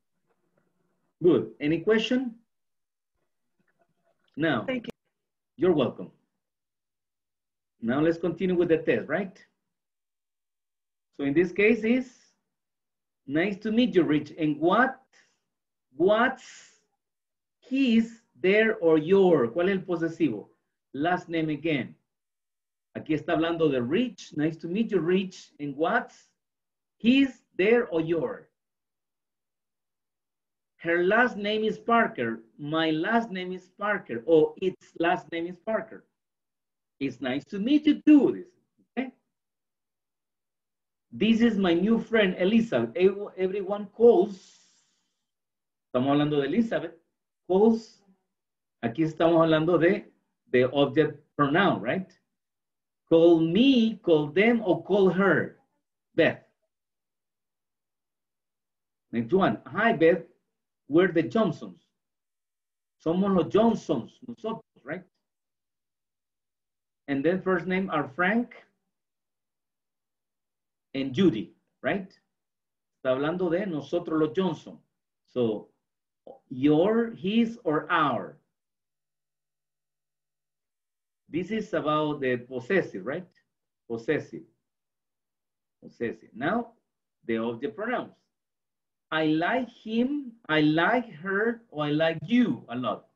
Good. Any question? Now, Thank you. you're welcome. Now let's continue with the test, right? So in this case is, nice to meet you, Rich. And what, what's his, their, or your? ¿Cuál es el posesivo? Last name again. Aquí está hablando de Rich. Nice to meet you, Rich. And what's his, their, or your? Her last name is Parker. My last name is Parker. Or its last name is Parker. It's nice to meet you too. This, okay? This is my new friend, Elizabeth. Everyone calls. Estamos hablando de Elizabeth. Calls. Aquí estamos hablando de, the object pronoun, right? Call me, call them, or call her, Beth. Next one. Hi, Beth. We're the Johnsons. Somos los Johnsons, nosotros, right? And then first name are Frank and Judy, right? Está hablando de nosotros los Johnson. So, your, his, or our. This is about the possessive, right? Possessive. Possessive. Now, the object pronouns. I like him, I like her, or I like you a lot.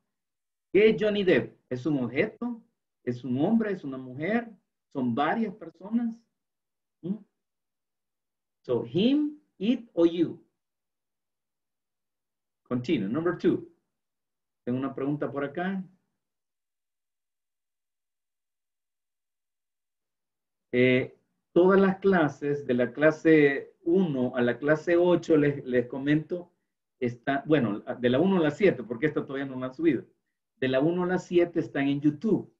¿Qué es Johnny Depp? ¿Es un objeto? ¿Es un hombre? ¿Es una mujer? ¿Son varias personas? ¿Mm? So, him, it, or you. Continue. Number two. Tengo una pregunta por acá. Eh, todas las clases, de la clase 1 a la clase 8, les, les comento, está, bueno, de la 1 a la 7, porque esta todavía no la han subido. De la 1 a la 7 están en YouTube.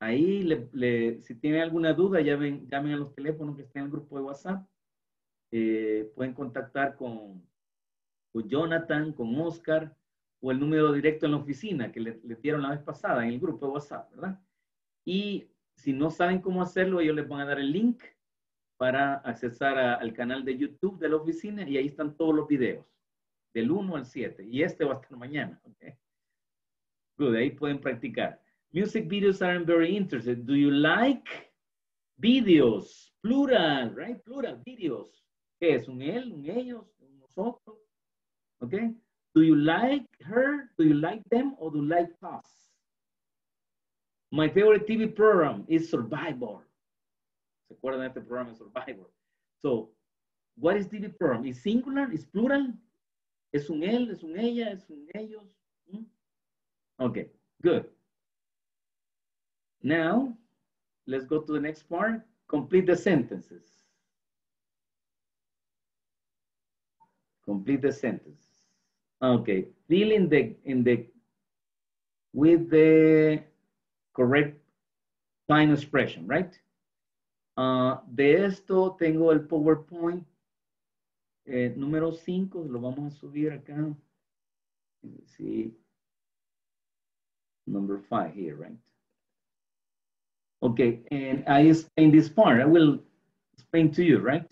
Ahí, le, le, si tienen alguna duda, llamen, llamen a los teléfonos que están en el grupo de WhatsApp. Eh, pueden contactar con, con, Jonathan, con Oscar, o el número directo en la oficina que le, le dieron la vez pasada en el grupo de WhatsApp, ¿verdad? Y si no saben cómo hacerlo, ellos les van a dar el link para accesar al canal de YouTube de la oficina y ahí están todos los videos, del 1 al 7. Y este va a estar mañana. Okay? Good, ahí pueden practicar. Music videos aren't very interested. Do you like videos? Plural, right? Plural, videos. ¿Qué es? ¿Un él? ¿Un ellos? ¿Un nosotros? Okay? Do you like her? Do you like them? Or do you like us? My favorite TV program is Survivor. ¿Se acuerdan de este programa Survivor? So, what is TV program? Is singular? Is plural? ¿Es un él? ¿Es un ella? ¿Es un ellos? ¿Mm? Okay, good. Now, let's go to the next part. Complete the sentences. Complete the sentence. Okay, fill in the, in the, with the correct time expression, right? Uh, de esto tengo el PowerPoint eh, número 5, lo vamos a subir acá. See, number 5 here, right? Okay, and I explain this part. I will explain to you, right?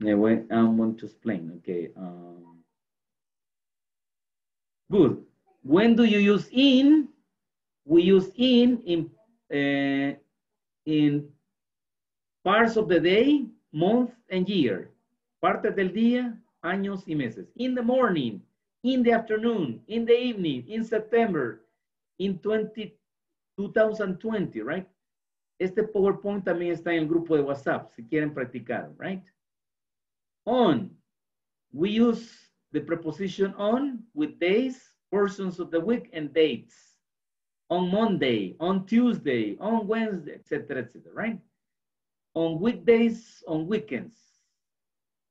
Anyway, I want to explain, okay. Um, good. When do you use in? We use in in uh, in parts of the day, month, and year. Partes del día, años y meses. In the morning, in the afternoon, in the evening, in September, in 20, 2020, right? Este PowerPoint también está en el grupo de WhatsApp, si quieren practicar, right? On, we use the preposition on with days, portions of the week, and dates. On Monday, on Tuesday, on Wednesday, etc., etc., right? On weekdays, on weekends.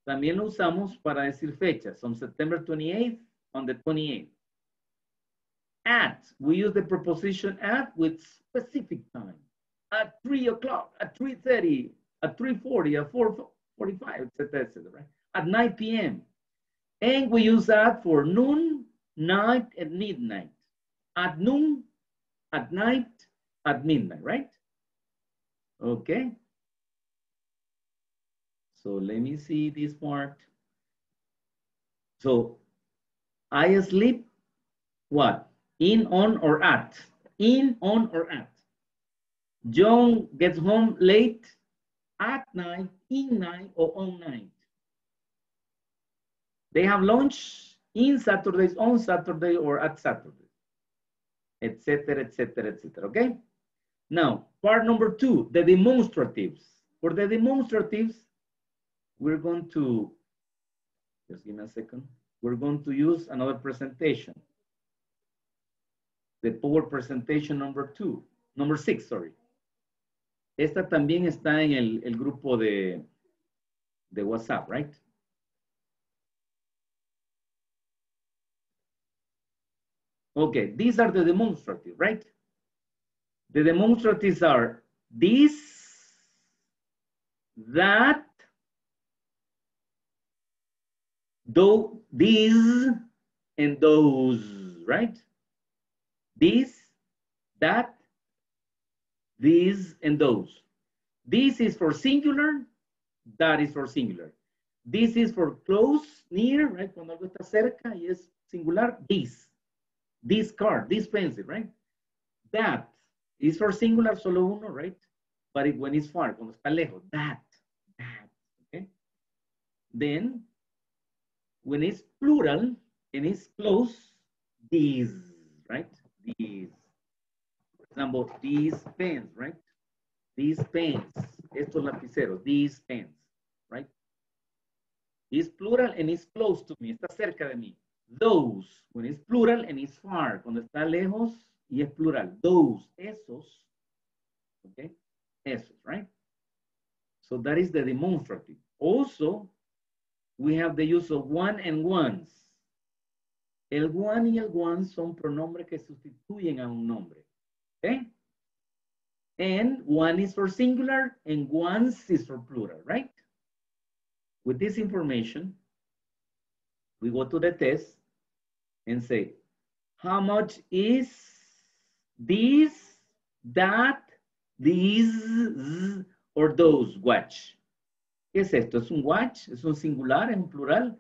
También lo usamos para decir fechas. On September 28th, on the 28th. At, we use the preposition at with specific time. At 3 o'clock, at 3.30, at 3.40, at 4.45, etc., etc., right? At 9 p.m. And we use that for noon, night, and midnight. At noon, at night, at midnight, right? Okay. So let me see this part. So I sleep, what? In, on, or at? In, on, or at? John gets home late, at night, in night, or on night. They have lunch in Saturdays, on Saturday, or at Saturday, etc., etc., etc., okay? Now, part number two, the demonstratives. For the demonstratives, we're going to, just give me a second. We're going to use another presentation. The power presentation number two, number six, sorry. Esta también está en el, el grupo de, de WhatsApp, right? Okay, these are the demonstrative, right? The demonstratives are this, that, though, these, and those, right? This, that, these, and those. This is for singular, that is for singular. This is for close, near, right? Cuando algo está cerca y es singular, this. This card, this pencil, right? That is for singular, solo uno, right? But it, when it's far, cuando está lejos, that, that, okay? Then, when it's plural and it's close, these, right? These. For example, these pens, right? These pens, estos lapiceros, these pens, right? It's plural and it's close to me, está cerca de mí. Those, when it's plural and it's far, cuando está lejos y es plural. Those, esos, okay? Esos, right? So that is the demonstrative. Also, we have the use of one and ones. El one y el one son pronombres que sustituyen a un nombre. Okay? And one is for singular and ones is for plural, right? With this information, we go to the test and say, how much is this, that, these, or those watch? ¿Qué es esto? ¿Es un watch? ¿Es un singular? ¿Es un plural?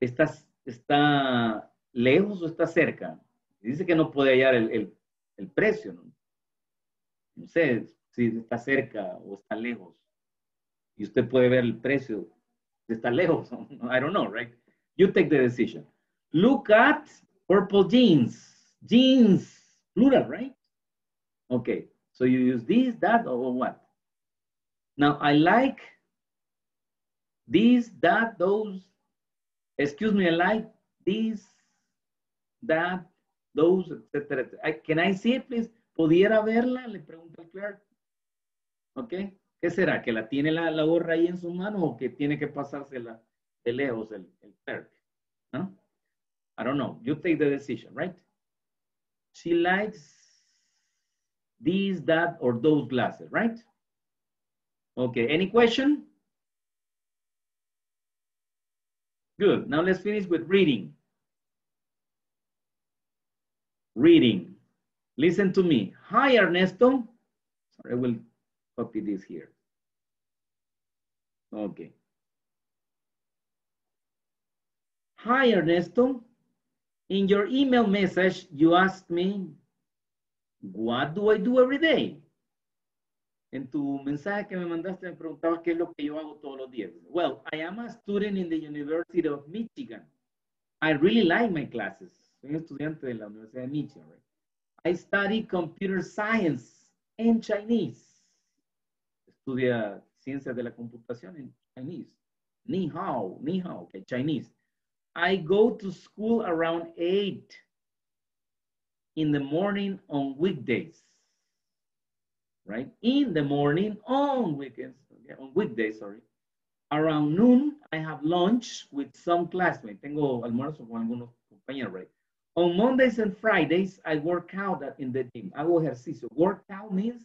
¿Está, está lejos o está cerca? Dice que no puede hallar el, el, el precio, ¿no? No sé si está cerca o está lejos. Y usted puede ver el precio. Está lejos. I don't know, right? You take the decision. Look at purple jeans. Jeans, plural, right? Okay. So you use this, that, or what? Now, I like these, that, those. Excuse me, I like these, that, those, etc. Can I see it, please? ¿Pudiera verla? Le pregunta el clerk. ¿Ok? ¿Qué será? ¿Que la tiene la, gorra ahí en su mano o que tiene que pasársela de lejos el, el clerk? ¿No? I don't know. You take the decision, right? She likes these, that, or those glasses, right? Okay, any question? Good. Now let's finish with reading. Reading. Listen to me. Hi, Ernesto. Sorry, I will copy this here. Okay. Hi, Ernesto. In your email message, you asked me, what do I do every day? En tu mensaje que me mandaste me preguntabas qué es lo que yo hago todos los días. Well, I am a student in the University of Michigan. I really like my classes. Soy estudiante de la Universidad de Michigan. I study computer science and Chinese. Estudia ciencias de la computación en Chinese. Ni hao, ni hao, okay, Chinese. I go to school around 8 in the morning on weekdays. Right? In the morning on weekends, okay, on weekdays, sorry. Around noon, I have lunch with some classmates. Tengo almuerzo con algunos compañeros, right? On Mondays and Fridays, I work out in the gym. Hago ejercicio. Work out means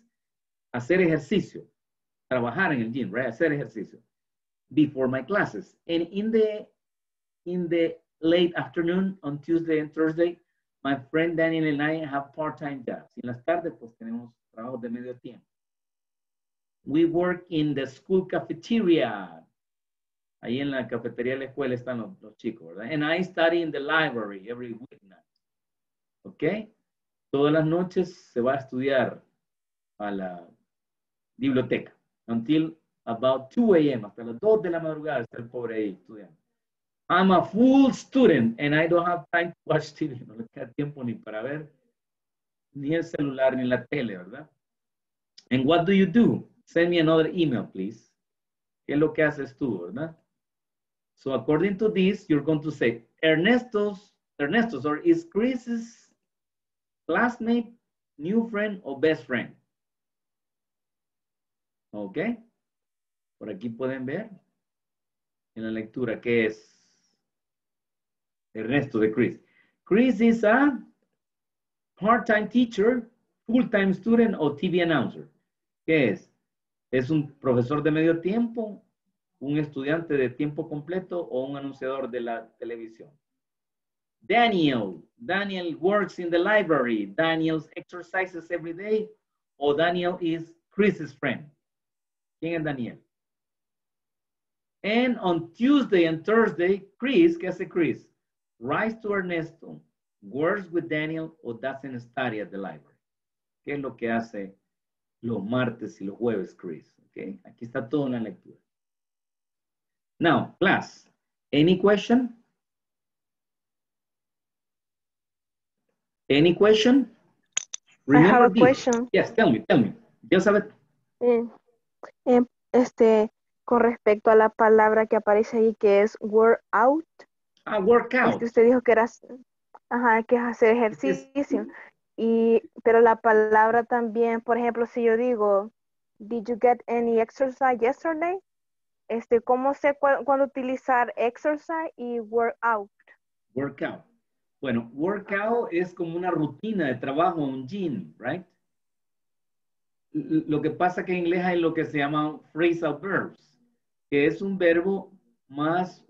hacer ejercicio. Trabajar en el gym, right? Hacer ejercicio. Before my classes. And in the in the late afternoon on Tuesday and Thursday, my friend Daniel and I have part-time jobs. En las tardes, pues tenemos trabajo de medio tiempo. We work in the school cafeteria. Ahí en la cafetería de la escuela están los, los chicos, ¿verdad? And I study in the library every weeknight. ¿Ok? Todas las noches se va a estudiar a la biblioteca. Until about 2 a.m. Hasta las 2 de la madrugada está el pobre ahí estudiando. I'm a full student and I don't have time to watch TV. No le queda tiempo ni para ver ni el celular ni la tele, ¿verdad? And what do you do? Send me another email, please. ¿Qué es lo que haces tú, verdad? So according to this, you're going to say, Ernesto's, Ernesto's, or is Chris's classmate, new friend, or best friend? ¿Ok? Por aquí pueden ver en la lectura qué es Ernesto de Chris. Chris is a part-time teacher, full-time student o TV announcer. ¿Qué es? ¿Es un profesor de medio tiempo, un estudiante de tiempo completo o un anunciador de la televisión? Daniel. Daniel works in the library. Daniel exercises every day. O Daniel is Chris's friend. ¿Quién es Daniel? And on Tuesday and Thursday, Chris, ¿qué hace Chris? Writes to Ernesto, works with Daniel or doesn't study at the library. ¿Qué es lo que hace los martes y los jueves, Chris? Okay. Aquí está todo en la lectura. Now, class, any question? Any question? I have a this. question. Yes, tell me, tell me. Elizabeth. Eh, eh, este, con respecto a la palabra que aparece ahí que es work out. Ah, workout. Usted dijo que era, ajá, que es hacer ejercicio. Y, pero la palabra también, por ejemplo, si yo digo, did you get any exercise yesterday? Este, ¿cómo sé cu cuándo utilizar exercise y workout? Workout. Bueno, workout es como una rutina de trabajo, un gym, right? Lo que pasa que en inglés hay lo que se llama phrasal verbs, que es un verbo más,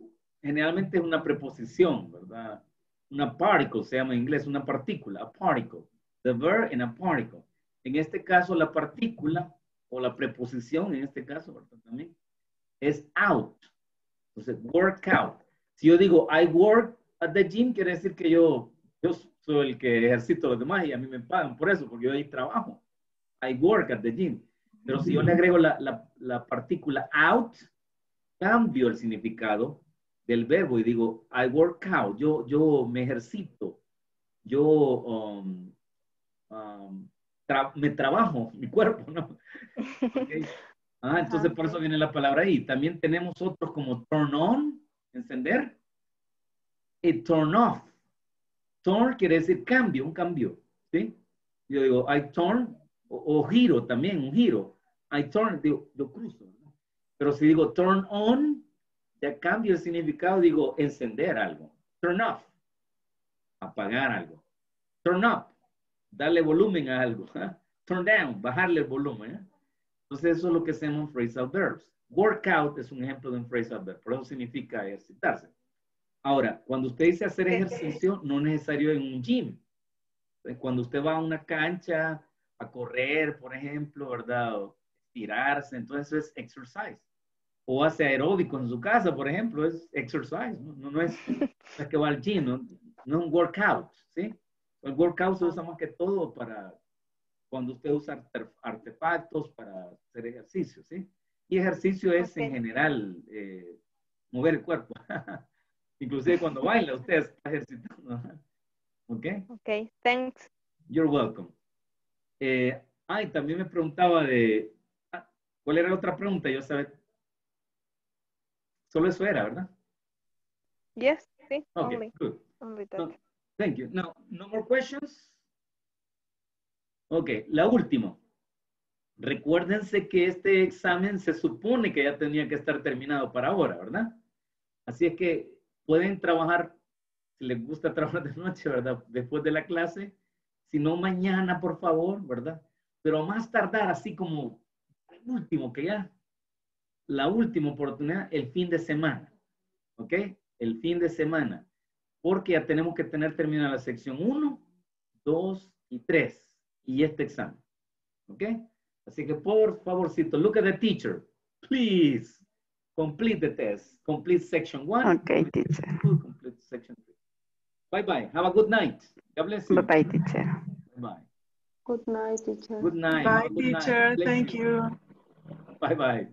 generalmente es una preposición, ¿verdad? Una particle se llama en inglés, una partícula, a particle. The verb and a particle. En este caso, la partícula o la preposición, en este caso, ¿verdad? También, es out. Entonces, work out. Si yo digo, I work at the gym, quiere decir que yo, yo soy el que ejercito a los demás y a mí me pagan por eso, porque yo ahí trabajo. I work at the gym. Pero si yo le agrego la, la, la partícula out, cambio el significado del verbo y digo, I work out, yo, yo me ejercito, yo um, um, tra me trabajo, mi cuerpo, ¿no? Okay. Ah, entonces por eso viene la palabra ahí. También tenemos otros como turn on, encender, y turn off. Turn quiere decir cambio, un cambio, ¿sí? Yo digo, I turn, o, o giro también, un giro. I turn, digo, yo cruzo. ¿no? Pero si digo turn on, cambio el significado, digo encender algo. Turn off, apagar algo. Turn up, darle volumen a algo. ¿eh? Turn down, bajarle el volumen. ¿eh? Entonces eso es lo que se llaman phrasal verbs. Workout es un ejemplo de un phrasal verb, por eso significa ejercitarse. Ahora, cuando usted dice hacer ejercicio, no es necesario en un gym. Cuando usted va a una cancha a correr, por ejemplo, ¿verdad? O estirarse, entonces eso es exercise. O hace aeróbico en su casa, por ejemplo, es exercise. No, no, no es, es que va al gym, no, no es un workout, ¿sí? El workout se usa más que todo para cuando usted usa artefactos para hacer ejercicio, ¿sí? Y ejercicio es okay. en general eh, mover el cuerpo. Inclusive cuando baila, usted está ejercitando. ¿Ok? Ok, thanks. You're welcome. Eh, ay, también me preguntaba de, ah, ¿cuál era la otra pregunta? Yo sabía. Solo eso era, ¿verdad? Yes, sí. Okay, only. good. Only that. No, thank you. Now, no more questions? Ok, la última. Recuérdense que este examen se supone que ya tenía que estar terminado para ahora, ¿verdad? Así es que pueden trabajar, si les gusta trabajar de noche, ¿verdad? Después de la clase, si no mañana, por favor, ¿verdad? Pero más tardar, así como el último, que ya, la última oportunidad, el fin de semana, ¿ok? El fin de semana, porque ya tenemos que tener terminada la sección 1, 2 y 3 y este examen. ¿Ok? Así que por favorcito, look at the teacher. Please complete the test. Complete section one. Okay, teacher. Two, complete section three. Bye bye. Have a good night. God bless you. Bye bye, teacher. Bye. Good night, teacher. Good night. Bye, Good teacher. Thank you. Bye bye.